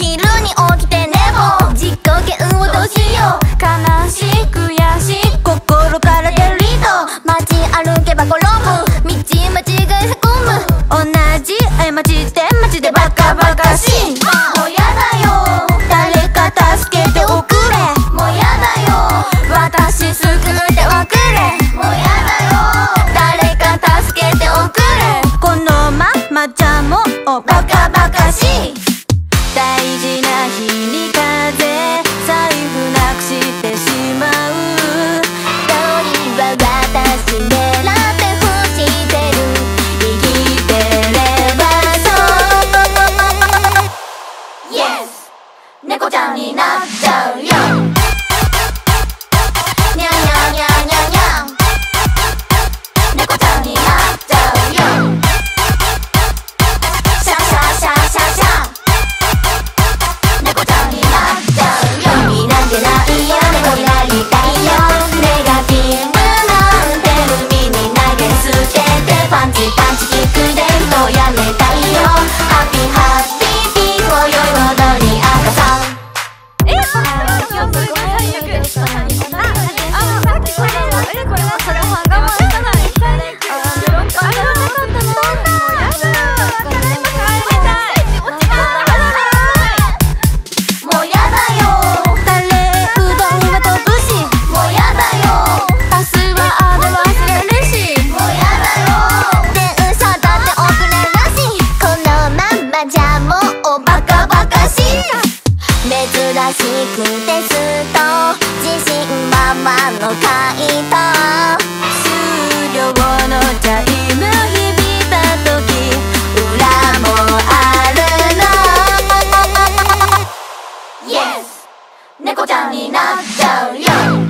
昼に起きて寝坊実行権をどうしよう。悲しい悔しい心から出るリード街歩けば転ぶ。道間違いへこむ。同じ過ちで街でバカバカしい。もうやだよ。誰か助けておくれ。もうやだよ。私すっておくれ。もうやだよ。誰か助けておくれ。このままじゃもうバカバカしい。大事な日に風財布なくしてハッピーハッピーピー今宵踊り赤さえじらしくテまの自信満々の回答。数量のタイム響いた時裏もあるの。イエス」「ね猫ちゃんになっちゃうよ。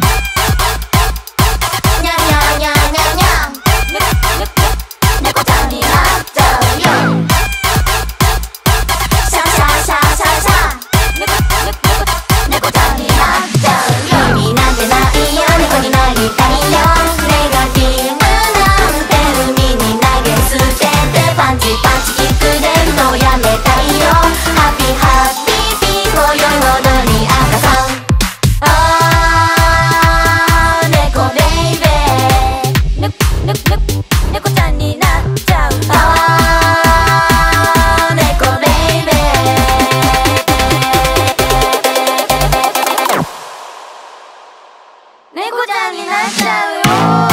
flower.